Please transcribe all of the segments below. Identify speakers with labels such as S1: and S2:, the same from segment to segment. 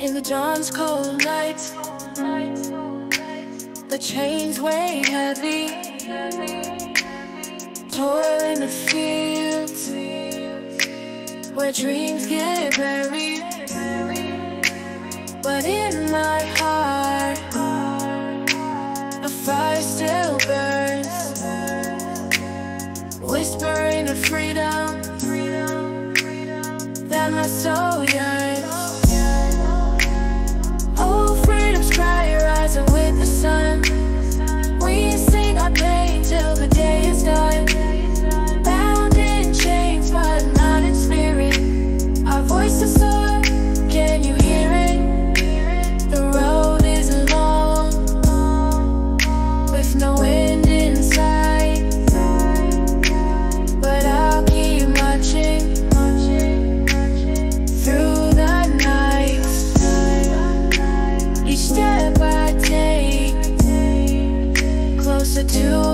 S1: In the dawn's cold nights, the chains weigh heavy. Toil in the fields where dreams get buried. But in my heart, a fire still burns, whispering of freedom that my soul yearns.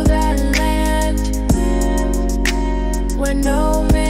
S1: That land where no man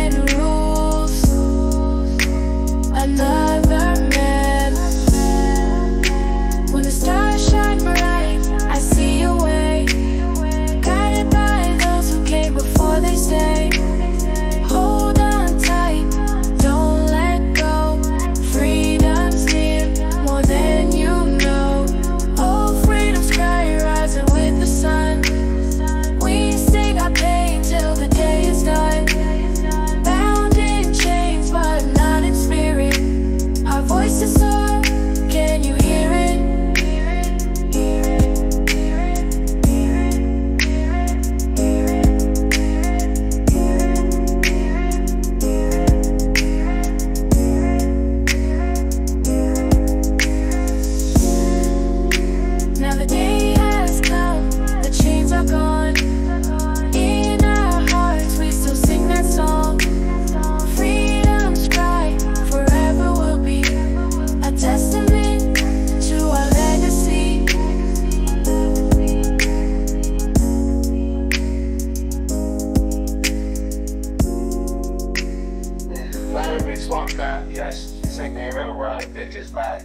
S2: Swamp Guy, yes, sing name ever right there, just like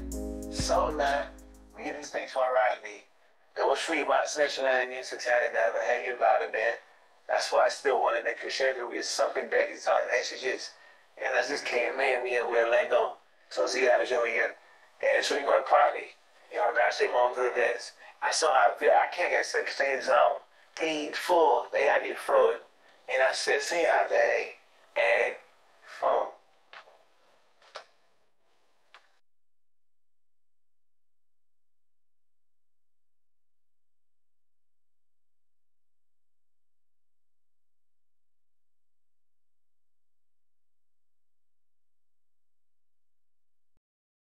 S2: so that we get these things for right me. It was free by section and you it never hang you about it, man. That's why I still wanted to share with something that is on messages. And I just came in, me and we're let go. So see that as you again. And it's really going to party. You know, I say more to this. I saw I feel. I can't get six things on. Paid full. They had you food. And I said, see how they and from